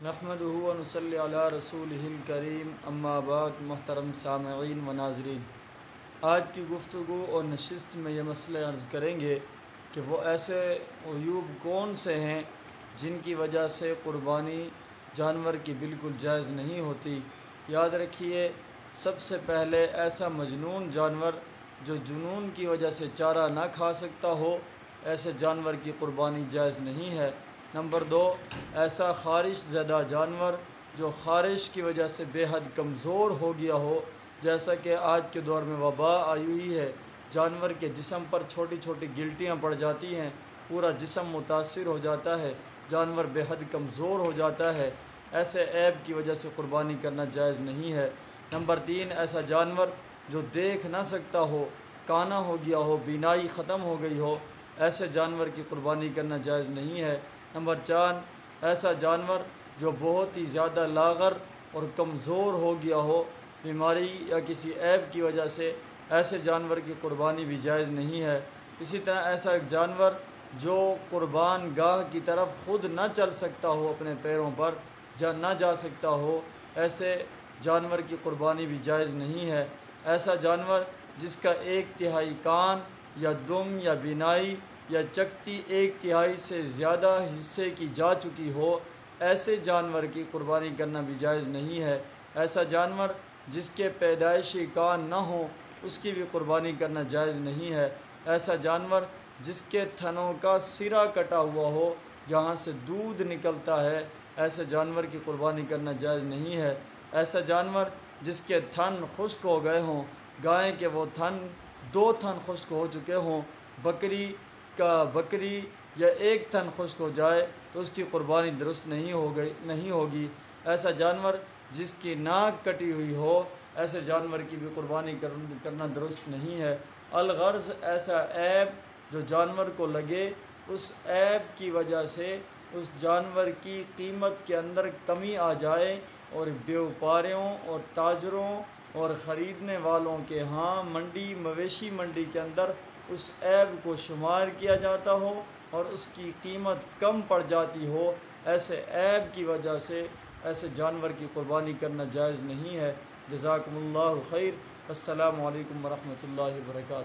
नहमदनसल रसूल करीम अम्माबाद मोहतरम सामीन व नाजरीन आज की गुफ्तु और नशस्त में यह मसले अर्ज़ करेंगे कि वो ऐसे अयूब कौन से हैं जिनकी वजह से क़ुरबानी जानवर की बिल्कुल जायज़ नहीं होती याद रखिए सबसे पहले ऐसा मजनून जानवर जो जुनून की वजह से चारा ना खा सकता हो ऐसे जानवर की क़ुरबानी जायज़ नहीं है नंबर दो, ऐसा खारिश ज़्यादा जानवर जो खारिश की वजह से बेहद कमज़ोर हो गया हो, जैसा कि आज के दौर में वबा आई हुई है। जानवर के जिसम पर छोटी छोटी गिल्टियाँ पड़ जाती हैं, पूरा जिसम मुतासर हो जाता है, जानवर बेहद कमज़ोर हो जाता है। ऐसे ऐब की वजह से कुर्बानी करना जायज़ नहीं है। नंबर तीन, ऐसा जानवर जो देख ना सकता हो, काना हो गया हो, बीनाई ख़त्म हो गई हो, ऐसे जानवर की क़ुरबानी करना जायज़ नहीं है। नंबर चार ऐसा जानवर जो बहुत ही ज़्यादा लागर और कमज़ोर हो गया हो, बीमारी या किसी ऐब की वजह से, ऐसे जानवर की क़ुरबानी भी जायज़ नहीं है। इसी तरह ऐसा एक जानवर जो क़ुरबान गाह की तरफ़ ख़ुद ना चल सकता हो अपने पैरों पर जा ना जा सकता हो, ऐसे जानवर की क़ुरबानी भी जायज़ नहीं है। ऐसा जानवर जिसका एक तिहाई कान या दुम या बिनाई या चकती एक तिहाई से ज़्यादा हिस्से की जा चुकी हो, ऐसे जानवर की कुर्बानी करना भी जायज़ नहीं है। ऐसा जानवर जिसके पैदाइशी कान न हो, उसकी भी कुर्बानी करना जायज़ नहीं है। ऐसा जानवर जिसके थनों का सिरा कटा हुआ हो, जहाँ से दूध निकलता है, ऐसे जानवर की कुर्बानी करना जायज़ नहीं है। ऐसा जानवर जिसके थन खुश्क हो गए हों, गाय के वो थन, दो थन खुश्क हो चुके हों, बकरी का बकरी या एक थन खुश्क हो जाए तो उसकी क़ुरबानी दुरुस्त नहीं हो गई नहीं होगी। ऐसा जानवर जिसकी नाक कटी हुई हो ऐसे जानवर की भी क़ुरबानी कर, करना दुरुस्त नहीं है। अलगर्ज़ ऐसा ऐब जो जानवर को लगे उस ऐब की वजह से उस जानवर की कीमत के अंदर कमी आ जाए और व्यापारियों और ताजरों और ख़रीदने वालों के यहाँ मंडी मवेशी मंडी के अंदर उस ऐब को शुमार किया जाता हो और उसकी कीमत कम पड़ जाती हो। ऐसे ऐब की वजह से ऐसे जानवर की कुर्बानी करना जायज़ नहीं है। जजाकम्ला खैर। अल्लाम वरहमल वर्का